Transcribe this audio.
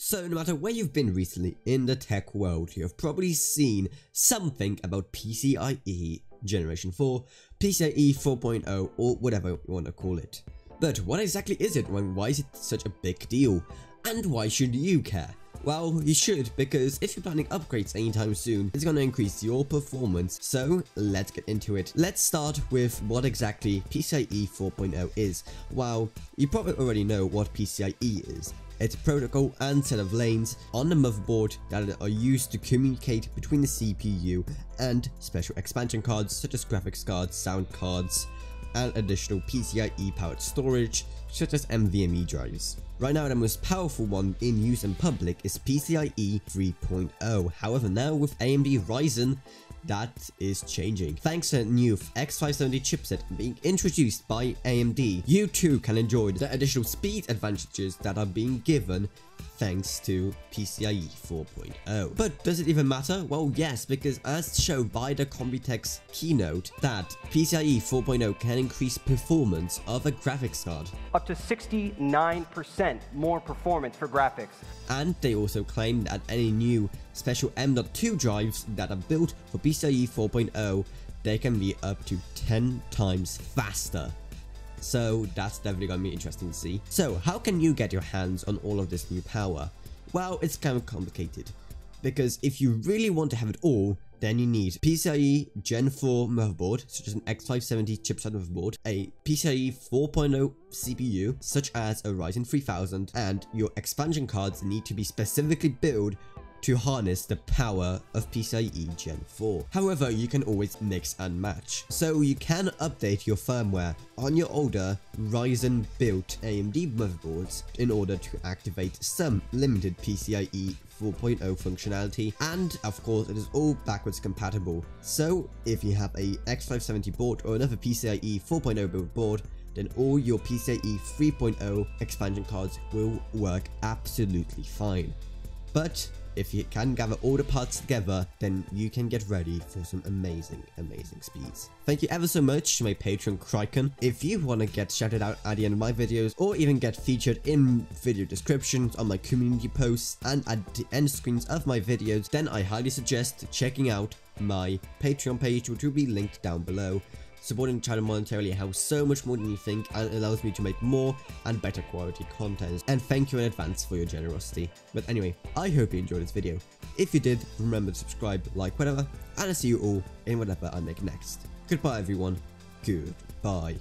So no matter where you've been recently in the tech world, you have probably seen something about PCIe Generation 4, PCIe 4.0 or whatever you want to call it. But what exactly is it and why is it such a big deal? And why should you care? Well, you should because if you're planning upgrades anytime soon, it's going to increase your performance. So let's get into it. Let's start with what exactly PCIe 4.0 is. Well, you probably already know what PCIe is. It's a protocol and set of lanes on the motherboard that are used to communicate between the CPU and special expansion cards such as graphics cards, sound cards, and additional PCIe powered storage such as NVMe drives. Right now the most powerful one in use in public is PCIe 3.0, however now with AMD Ryzen that is changing. Thanks to a new X570 chipset being introduced by AMD, you too can enjoy the additional speed advantages that are being given thanks to PCIe 4.0. But does it even matter? Well, yes, because as shown by the Computex keynote, that PCIe 4.0 can increase performance of a graphics card. Up to 69% more performance for graphics. And they also claim that any new special M.2 drives that are built for PCIe 4.0, they can be up to 10 times faster so that's definitely going to be interesting to see. So how can you get your hands on all of this new power? Well, it's kind of complicated. Because if you really want to have it all, then you need PCIe Gen 4 motherboard, such as an X570 chipset motherboard, a PCIe 4.0 CPU, such as a Ryzen 3000, and your expansion cards need to be specifically built to harness the power of PCIe Gen 4. However, you can always mix and match. So you can update your firmware on your older Ryzen built AMD motherboards in order to activate some limited PCIe 4.0 functionality and of course it is all backwards compatible. So if you have a X570 board or another PCIe 4.0 build board then all your PCIe 3.0 expansion cards will work absolutely fine. But if you can gather all the parts together, then you can get ready for some amazing, amazing speeds. Thank you ever so much to my patron Kryken. If you want to get shouted out at the end of my videos, or even get featured in video descriptions on my community posts and at the end screens of my videos, then I highly suggest checking out my Patreon page, which will be linked down below. Supporting the channel monetarily helps so much more than you think and allows me to make more and better quality content. And thank you in advance for your generosity. But anyway, I hope you enjoyed this video. If you did, remember to subscribe, like, whatever, and I'll see you all in whatever I make next. Goodbye everyone. Goodbye.